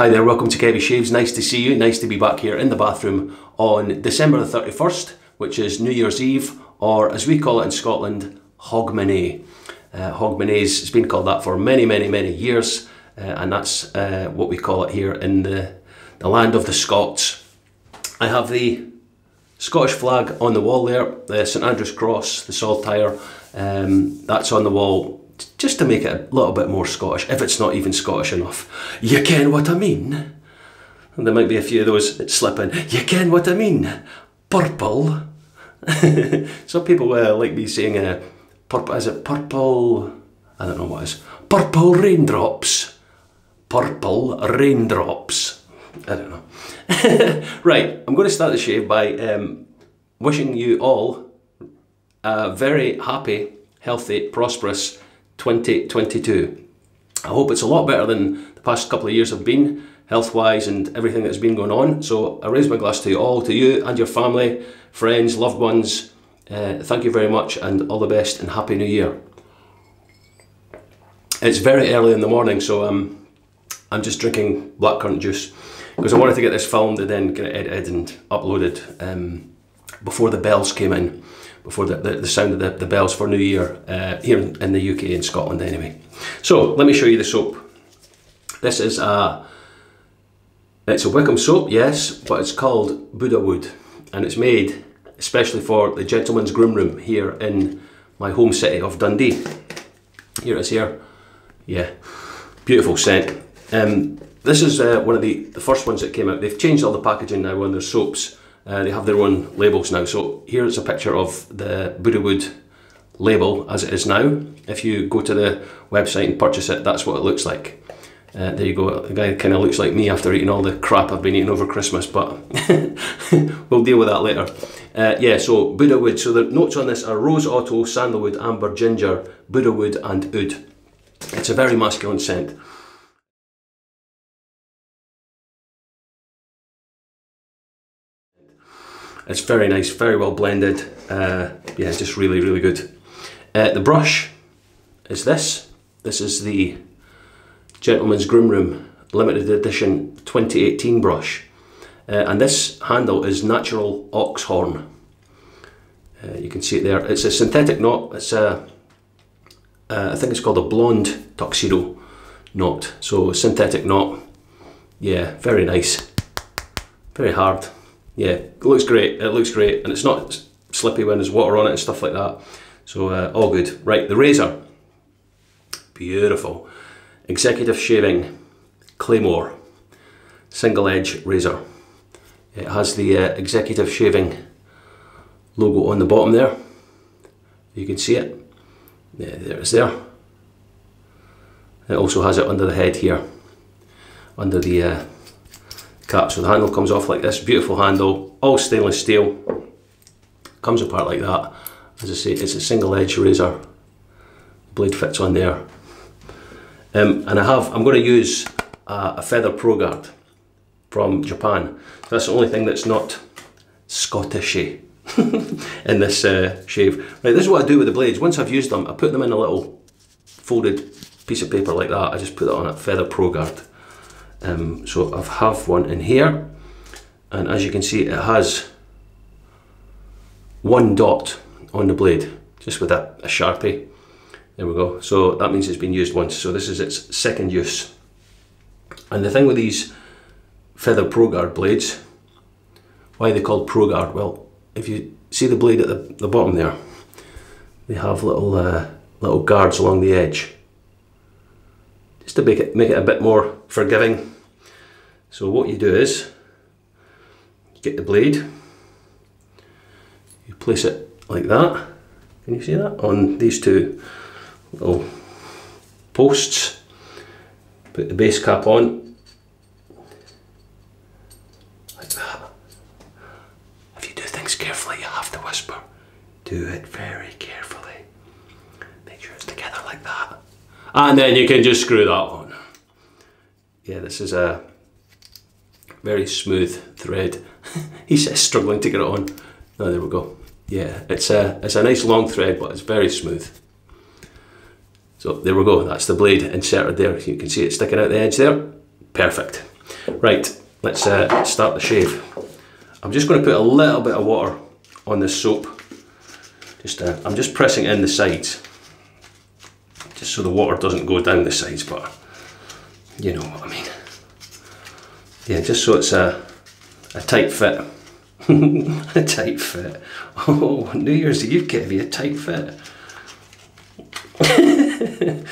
Hi there, welcome to Kevy Shaves. Nice to see you. Nice to be back here in the bathroom on December the 31st, which is New Year's Eve, or as we call it in Scotland, Hogmanay. Uh, Hogmanay's has been called that for many, many, many years, uh, and that's uh, what we call it here in the, the land of the Scots. I have the Scottish flag on the wall there, the St Andrew's Cross, the saltire, um, that's on the wall just to make it a little bit more Scottish, if it's not even Scottish enough. You ken what I mean? And there might be a few of those that slip in. You ken what I mean? Purple. Some people uh, like me saying, uh, purple, is it purple? I don't know what it is. Purple raindrops. Purple raindrops. I don't know. right, I'm going to start the shave by um, wishing you all a very happy, healthy, prosperous 2022. I hope it's a lot better than the past couple of years have been, health wise and everything that's been going on. So I raise my glass to you all, to you and your family, friends, loved ones. Uh, thank you very much and all the best and Happy New Year. It's very early in the morning, so um, I'm just drinking blackcurrant juice because I wanted to get this filmed and then get it edited and uploaded um, before the bells came in before the, the, the sound of the, the bells for New Year uh, here in the UK and Scotland anyway. So let me show you the soap. This is a, it's a Wickham soap, yes, but it's called Buddha Wood and it's made especially for the gentleman's groom room here in my home city of Dundee. Here it is here, yeah, beautiful scent. Um, this is uh, one of the, the first ones that came out. They've changed all the packaging now on their soaps uh, they have their own labels now. So here's a picture of the Buddha Wood label as it is now. If you go to the website and purchase it, that's what it looks like. Uh, there you go, the guy kind of looks like me after eating all the crap I've been eating over Christmas, but we'll deal with that later. Uh, yeah, so Buddha Wood, so the notes on this are rose otto, sandalwood, amber, ginger, Buddha Wood and oud. It's a very masculine scent. It's very nice, very well blended. Uh, yeah, just really, really good. Uh, the brush is this. This is the Gentleman's Groom Room limited edition 2018 brush. Uh, and this handle is natural ox horn. Uh, you can see it there. It's a synthetic knot. It's a, uh, I think it's called a blonde tuxedo knot. So synthetic knot. Yeah, very nice. Very hard yeah, it looks great. It looks great, and it's not slippy when there's water on it and stuff like that. So uh, all good. Right, the razor, beautiful. Executive shaving, Claymore, single edge razor. It has the uh, executive shaving logo on the bottom there. You can see it. Yeah, there it's there. It also has it under the head here, under the uh, cap. So the handle comes off like this, beautiful handle, all stainless steel. Comes apart like that. As I say, it's a single edge razor. Blade fits on there. Um, and I have, I'm going to use a, feather pro guard from Japan. That's the only thing that's not Scottishy in this uh, shave. Right, this is what I do with the blades. Once I've used them, I put them in a little folded piece of paper like that. I just put it on a feather pro guard. Um, so I have one in here and as you can see it has one dot on the blade just with a, a sharpie. There we go. So that means it's been used once. So this is its second use. And the thing with these feather pro guard blades why are they called pro guard well if you see the blade at the, the bottom there they have little uh, little guards along the edge just to make it make it a bit more forgiving. So what you do is you get the blade you place it like that. Can you see that? On these two little posts. Put the base cap on. Like that. If you do things carefully you have to whisper do it very carefully. Make sure it's together like that. And then you can just screw that on yeah this is a very smooth thread. He says struggling to get it on. Oh, there we go. Yeah, it's a, it's a nice long thread, but it's very smooth. So there we go, that's the blade inserted there. You can see it sticking out the edge there. Perfect. Right, let's uh, start the shave. I'm just going to put a little bit of water on this soap. Just, uh, I'm just pressing in the sides, just so the water doesn't go down the sides, but you know what I mean. Yeah, just so it's a, a tight fit. a tight fit. Oh, New Year's Eve, Kevy, a tight fit.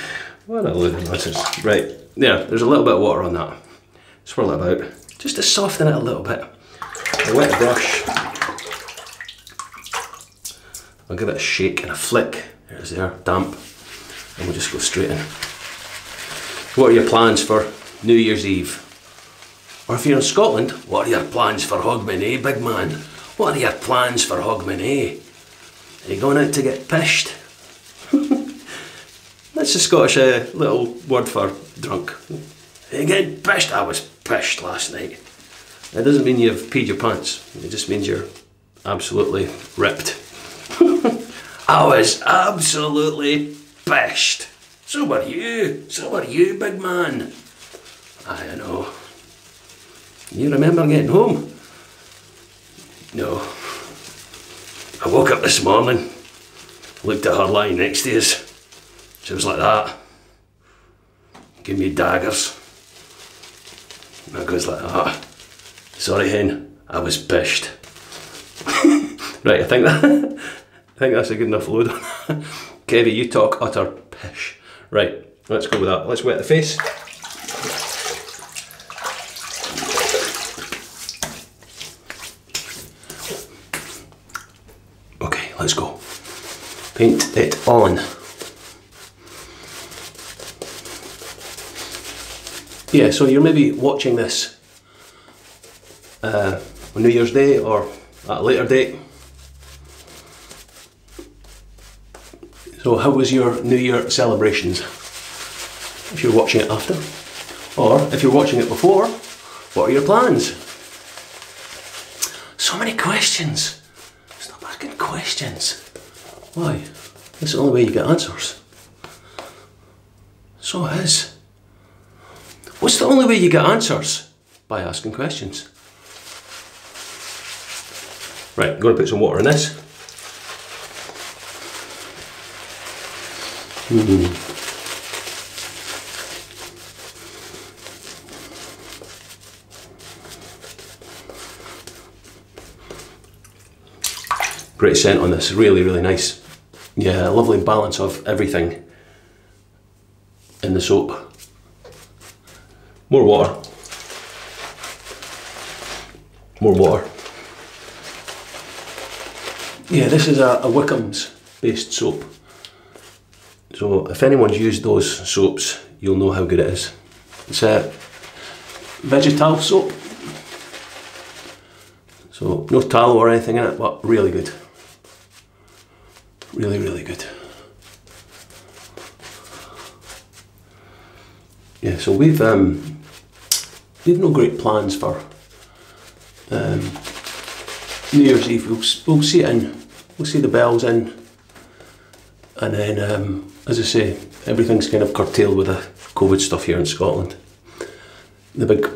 what a load of. Right, yeah, there's a little bit of water on that. Swirl it about, just to soften it a little bit. A wet brush. I'll give it a shake and a flick. There's there, damp. And we'll just go straight in. What are your plans for New Year's Eve? Or if you're in Scotland, what are your plans for Hogmanay, big man? What are your plans for Hogmanay? Are you going out to get pished? That's a Scottish uh, little word for drunk. Are you getting pished? I was pished last night. It doesn't mean you've peed your pants. It just means you're absolutely ripped. I was absolutely pished. So were you. So were you, big man. I don't know. You remember getting home? No. I woke up this morning, looked at her lying next to us. She was like that. Give me daggers. And I goes like that. Sorry, hen, I was pished. right, I think that I think that's a good enough load on Kevy, you talk utter pish. Right, let's go with that. Let's wet the face. Okay, let's go. Paint it on. Yeah, so you're maybe watching this uh, on New Year's Day or at a later date. So, how was your New Year celebrations? If you're watching it after, or if you're watching it before, what are your plans? So many questions. Stop asking questions. Why? That's the only way you get answers. So it is. What's the only way you get answers? By asking questions. Right, I'm going to put some water in this. Hmm. Great scent on this, really, really nice. Yeah, lovely balance of everything in the soap. More water. More water. Yeah, this is a, a Wickham's based soap. So if anyone's used those soaps, you'll know how good it is. It's a vegetal soap. So no tallow or anything in it, but really good. Really, really good. Yeah, so we've um, we've no great plans for um, New Year's Eve. We'll, we'll see it in we'll see the bells in, and then, um, as I say, everything's kind of curtailed with the COVID stuff here in Scotland. The big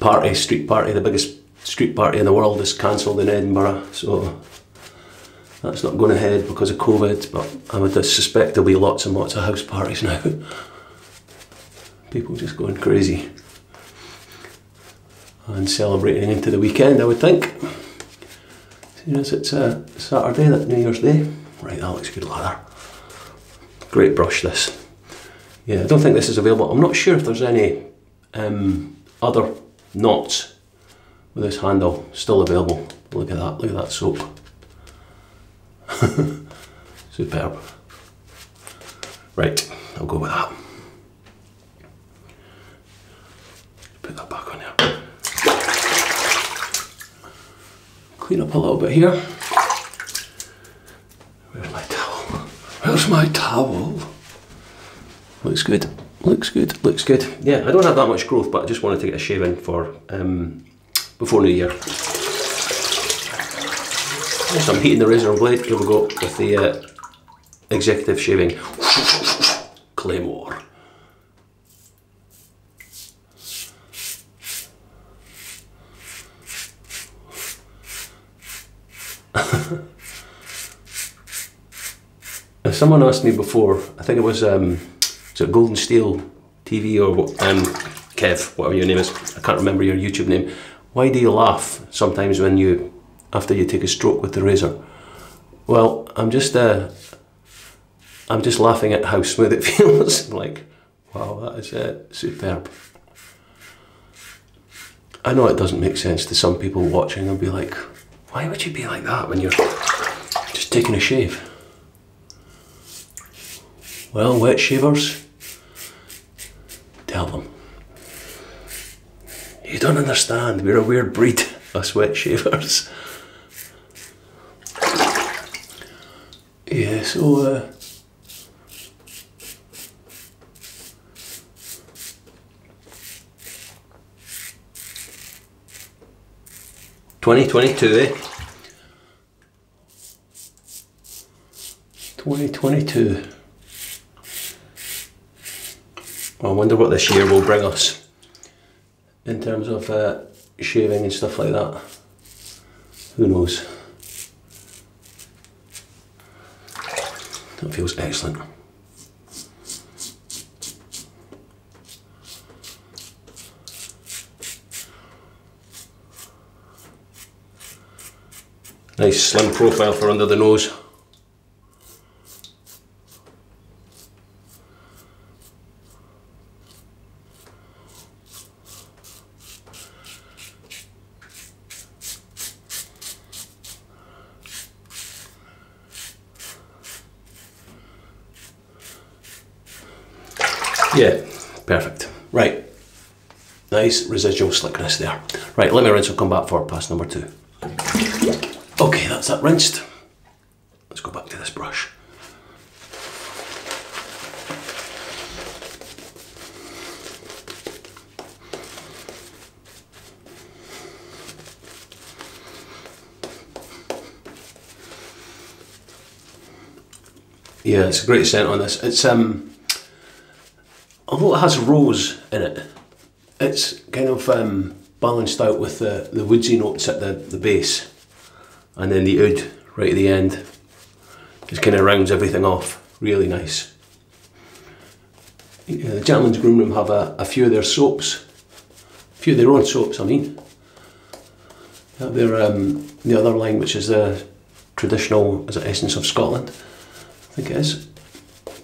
party, street party, the biggest street party in the world is cancelled in Edinburgh, so that's not going ahead because of COVID, but I would suspect there'll be lots and lots of house parties now. People just going crazy and celebrating into the weekend, I would think. Yes, it's a Saturday, that New Year's Day. Right, that looks good leather. Great brush this. Yeah, I don't think this is available. I'm not sure if there's any um, other knots with this handle still available. Look at that, look at that soap. Superb. Right, I'll go with that. Put that back on there. Clean up a little bit here. My towel? There's my towel. Looks good. Looks good. Looks good. Yeah, I don't have that much growth, but I just wanted to get a shave in for um, before New Year. So I'm heating the razor blade. Here we go with the uh, executive shaving claymore. someone asked me before, I think it was, um, was it Golden Steel TV or um, Kev, whatever your name is, I can't remember your YouTube name. Why do you laugh sometimes when you, after you take a stroke with the razor? Well, I'm just, uh, I'm just laughing at how smooth it feels. like, wow, that is uh, superb. I know it doesn't make sense to some people watching. They'll be like, why would you be like that when you're just taking a shave? Well, wet shavers, tell them. You don't understand. We're a weird breed, us wet shavers. Yeah, so uh, twenty twenty two, eh? Twenty twenty two. I wonder what this year will bring us in terms of uh, shaving and stuff like that. Who knows? That feels excellent. Nice slim profile for under the nose. Yeah, perfect. Right. Nice residual slickness there. Right, let me rinse and come back for pass number two. Okay, that's that rinsed. Let's go back to this brush. Yeah, it's a great scent on this. It's um although it has rose in it, it's kind of um, balanced out with the, the woodsy notes at the, the base and then the oud right at the end. Just kind of rounds everything off. Really nice. Yeah, the Gentleman's Groom Room have a, a few of their soaps, a few of their own soaps, I mean. They have their, um, the other line, which is the traditional, is it Essence of Scotland? I think it is.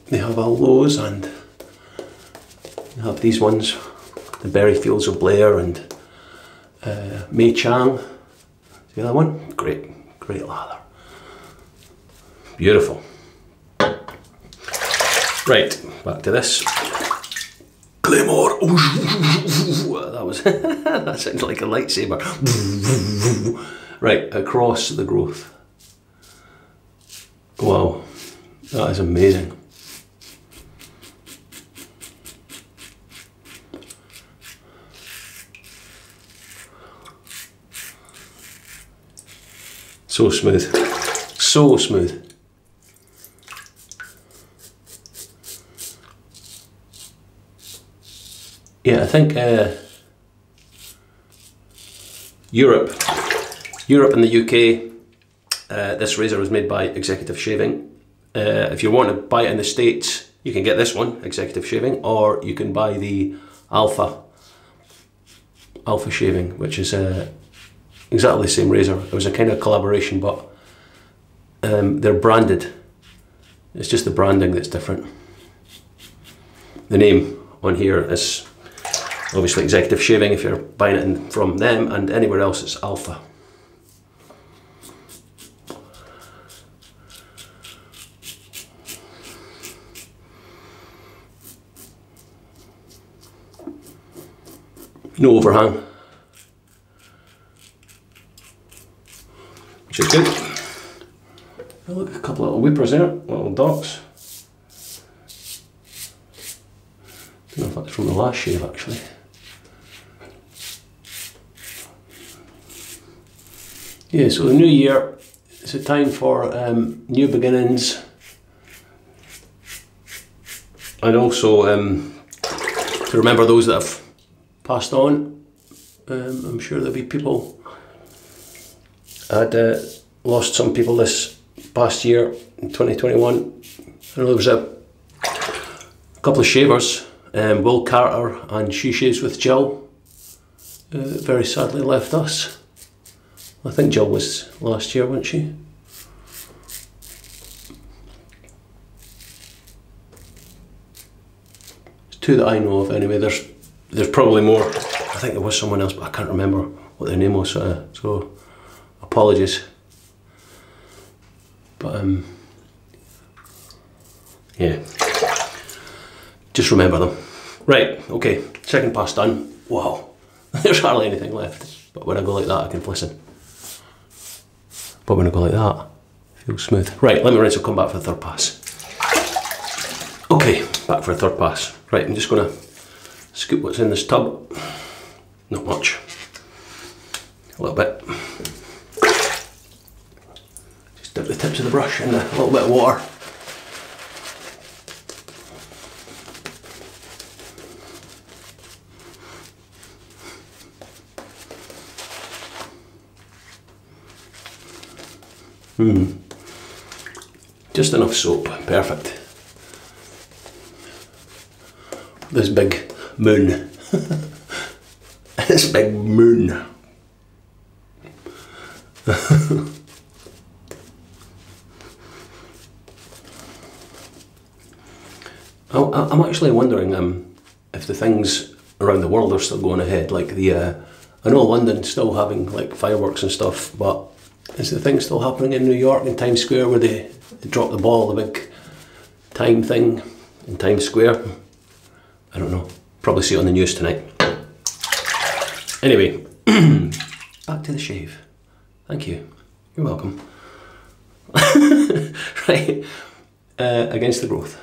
They have all those and you have these ones, the Berry Fields of Blair and uh, Mei Chang. The other one, great, great lather. Beautiful. Right, back to this. Claymore. that was that sounds like a lightsaber. right, across the growth. Wow, that is amazing. So smooth. So smooth. Yeah, I think uh, Europe, Europe and the UK, uh, this razor was made by Executive Shaving. Uh, if you want to buy it in the States, you can get this one, Executive Shaving, or you can buy the Alpha, Alpha Shaving, which is uh, exactly the same razor. It was a kind of collaboration, but um, they're branded. It's just the branding that's different. The name on here is obviously Executive Shaving if you're buying it in, from them, and anywhere else it's Alpha. No overhang. Which good. Oh, look, a couple of little weepers there, little dots. don't know if that's from the last shave actually. Yeah, so the new year, it's a time for um, new beginnings and also um, to remember those that have passed on. Um, I'm sure there'll be people I'd uh, lost some people this past year in 2021 I know there was a couple of shavers, um, Will Carter and She Shaves with Jill, uh, very sadly left us. I think Jill was last year, wasn't she? two that I know of anyway. There's there's probably more. I think there was someone else, but I can't remember what their name was. Uh, so apologies. But um, yeah, just remember them. Right. Okay. Second pass done. Wow. There's hardly anything left. But when I go like that, I can listen. But when I go like that, it feels smooth. Right. Let me rinse. I'll come back for the third pass. Okay, back for a third pass. Right, I'm just to scoop what's in this tub. Not much. A little bit. The tips of the brush in a little bit of water. Hmm. Just enough soap, perfect this big moon. this big moon. I'm actually wondering um, if the things around the world are still going ahead. Like the, uh, I know London's still having like fireworks and stuff, but is the thing still happening in New York in Times Square where they, they drop the ball, the big time thing in Times Square? I don't know. Probably see it on the news tonight. Anyway, back to the shave. Thank you. You're welcome. right, uh, against the growth.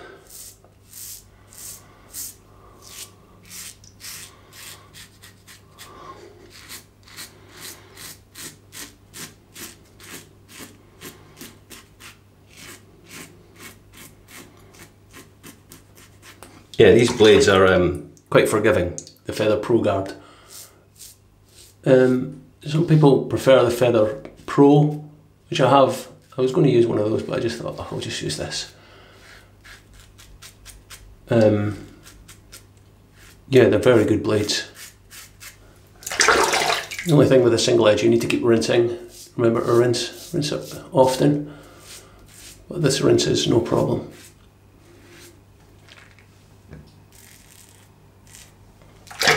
Yeah, these blades are um, quite forgiving, the Feather Pro Guard. Um, some people prefer the Feather Pro, which I have. I was going to use one of those, but I just thought oh, I'll just use this. Um, yeah, they're very good blades. The only thing with a single edge, you need to keep rinsing. Remember to rinse, rinse it often. But this rinse is no problem.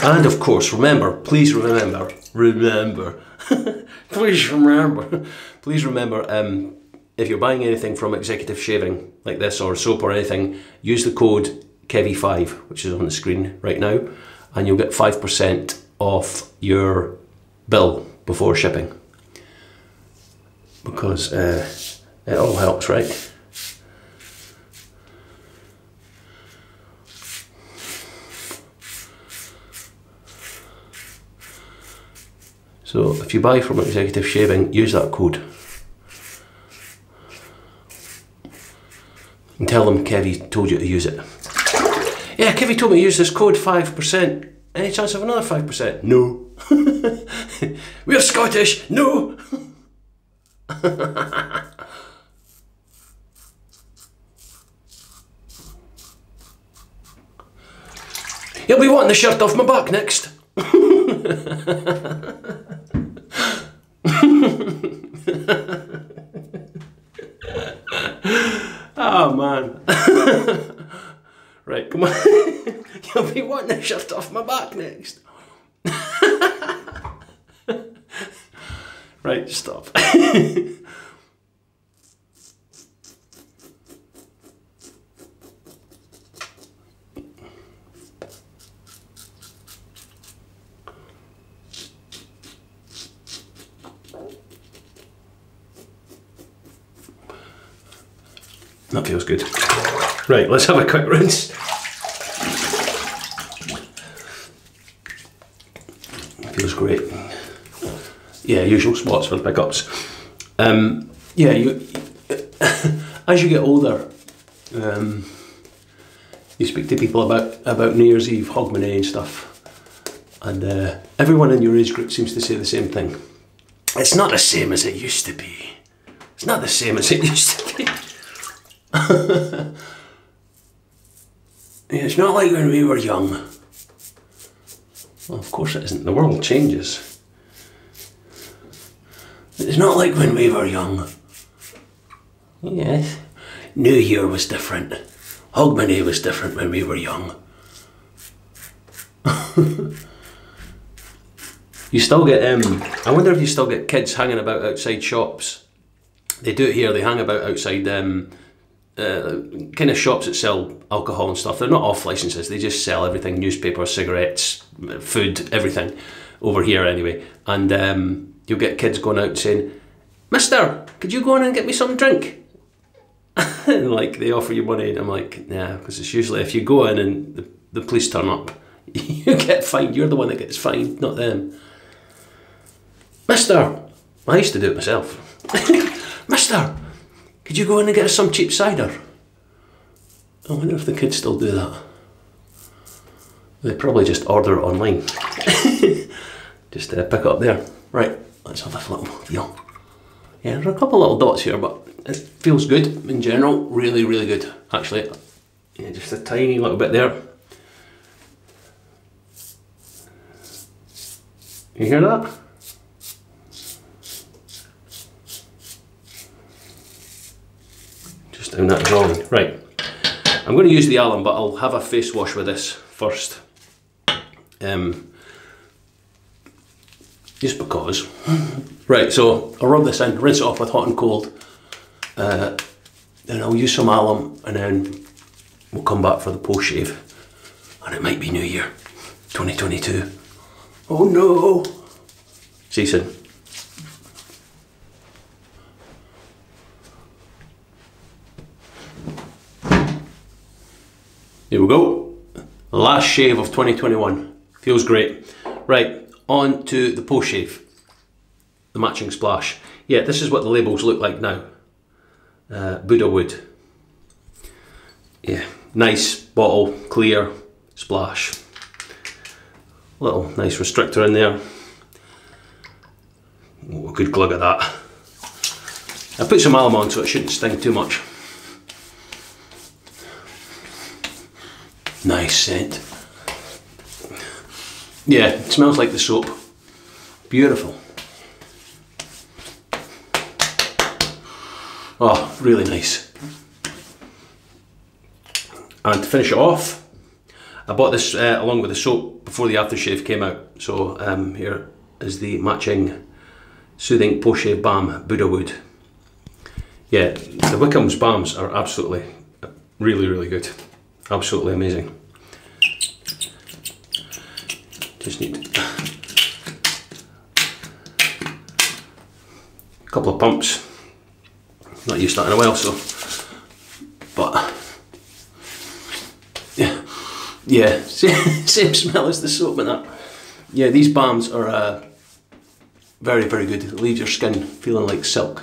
And of course, remember, please remember, remember, please remember, please remember, um, if you're buying anything from Executive Shaving, like this, or soap or anything, use the code KEVY5, which is on the screen right now, and you'll get 5% off your bill before shipping. Because uh, it all helps, right? So if you buy from Executive Shaving, use that code. And tell them Kevy told you to use it. Yeah, Kevy told me to use this code 5%. Any chance of another 5%? No. We're Scottish. No. You'll be wanting the shirt off my back next. oh man. right, come on. You'll be wanting a shirt off my back next. right, stop. That feels good. Right, let's have a quick rinse. Feels great. Yeah, usual spots for the pickups. Um, yeah, you as you get older, um, you speak to people about about New Year's Eve, Hogmanay and stuff, and uh, everyone in your age group seems to say the same thing. It's not the same as it used to be. It's not the same as it used to be. It's not like when we were young. Well, of course it isn't. The world changes. It's not like when we were young. Yes. New Year was different. Hogmanay was different when we were young. you still get, um, I wonder if you still get kids hanging about outside shops. They do it here, they hang about outside um, uh, kind of shops that sell alcohol and stuff. They're not off licenses, they just sell everything newspapers, cigarettes, food, everything over here anyway. And um, you'll get kids going out saying, Mister, could you go in and get me some drink? and like they offer you money, and I'm like, nah, because it's usually if you go in and the, the police turn up, you get fined. You're the one that gets fined, not them. Mister, I used to do it myself. Mister, could you go in and get us some cheap cider? I wonder if the kids still do that. They probably just order it online. just uh, pick it up there. Right, let's have a little feel. Yeah, there are a couple little dots here, but it feels good in general. Really, really good, actually. Yeah, just a tiny little bit there. You hear that? Just down that drawing. Right. I'm going to use the alum, but I'll have a face wash with this first. Um, just because. Right, so I'll rub this in, rinse it off with hot and cold. Uh, then I'll use some alum and then we'll come back for the post shave. And it might be New Year 2022. Oh no! See you soon. Here we go. Last shave of 2021. Feels great. Right, on to the post shave. The matching splash. Yeah, this is what the labels look like now. Uh, Buddha wood. Yeah, nice bottle, clear splash. Little nice restrictor in there. Oh, a good glug of that. I put some alum on so it shouldn't sting too much. Scent. Yeah, it smells like the soap. Beautiful. Oh, really nice. And to finish it off, I bought this uh, along with the soap before the aftershave came out. So um, here is the matching Soothing Post Shave Balm Buddha Wood. Yeah, the Wickham's balms are absolutely, really, really good. Absolutely amazing. Just need a couple of pumps. Not used that in a while, so. But yeah, yeah, same, same smell as the soap and that. Yeah, these balms are uh, very, very good. It leaves your skin feeling like silk.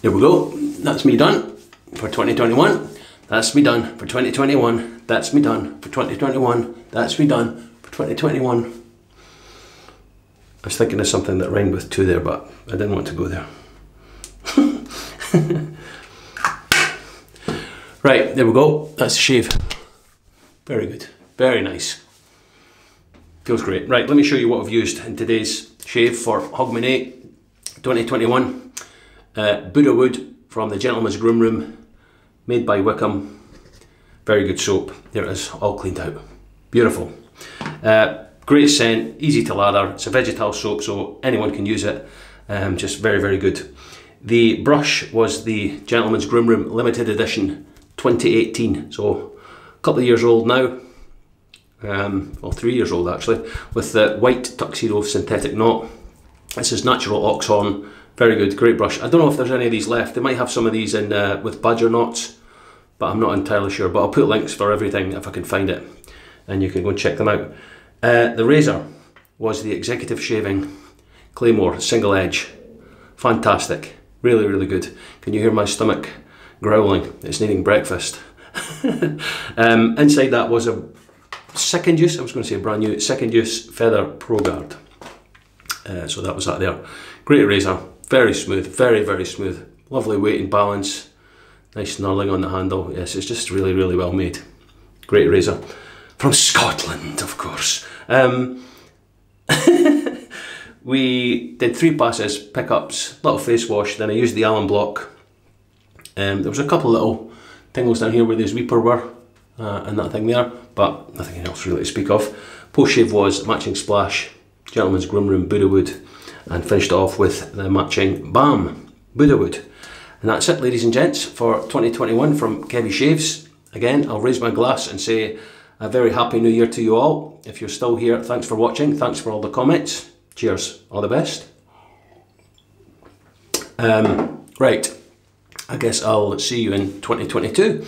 There we go. That's me done for 2021. That's me done for 2021. That's me done for 2021. That's me done for 2021. I was thinking of something that rhymed with two there, but I didn't want to go there. right, there we go. That's the shave. Very good. Very nice. Feels great. Right, let me show you what I've used in today's shave for Hogmanay 2021. Uh, Buddha wood from the Gentleman's Groom Room, made by Wickham. Very good soap. There it is, all cleaned out. Beautiful. Uh, great scent, easy to lather. It's a vegetal soap, so anyone can use it. Um, just very, very good. The brush was the Gentleman's Groom Room Limited Edition 2018, so a couple of years old now. Um, well, three years old actually, with the white tuxedo synthetic knot. This is natural oxhorn very good, great brush. I don't know if there's any of these left. They might have some of these in uh, with badger knots, but I'm not entirely sure. But I'll put links for everything if I can find it, and you can go and check them out. Uh, the razor was the Executive Shaving Claymore Single Edge. Fantastic, really, really good. Can you hear my stomach growling? It's needing breakfast. um, inside that was a second use, I was going to say brand new, second use Feather Pro Guard. Uh, so that was that there. Great razor, very smooth, very, very smooth. Lovely weight and balance. Nice knurling on the handle. Yes, it's just really, really well made. Great razor. From Scotland, of course. Um, we did three passes, pickups, little face wash, then I used the alum block. Um, there was a couple little tingles down here where these weeper were, uh, and that thing there, but nothing else really to speak of. Post shave was matching splash, gentleman's groom room Buddha wood, and finished off with the matching balm Buddha wood. And that's it, ladies and gents, for 2021 from Kevy Shaves. Again, I'll raise my glass and say a very happy new year to you all. If you're still here, thanks for watching. Thanks for all the comments. Cheers. All the best. Um, right. I guess I'll see you in 2022.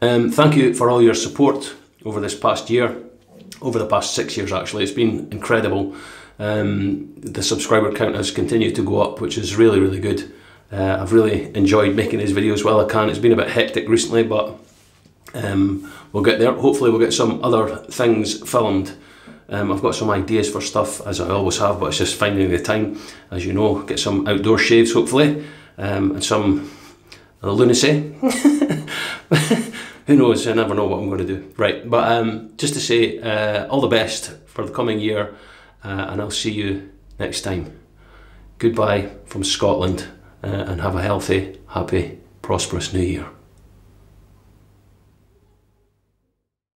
Um, thank you for all your support over this past year, over the past six years actually. It's been incredible. Um, the subscriber count has continued to go up, which is really, really good. Uh, I've really enjoyed making these videos while I can. It's been a bit hectic recently, but um, we'll get there. Hopefully, we'll get some other things filmed. Um, I've got some ideas for stuff, as I always have, but it's just finding the time. As you know, get some outdoor shaves, hopefully, um, and some lunacy. Who knows? I never know what I'm going to do. Right, but um, just to say, uh, all the best for the coming year, uh, and I'll see you next time. Goodbye from Scotland, uh, and have a healthy, happy, prosperous new year.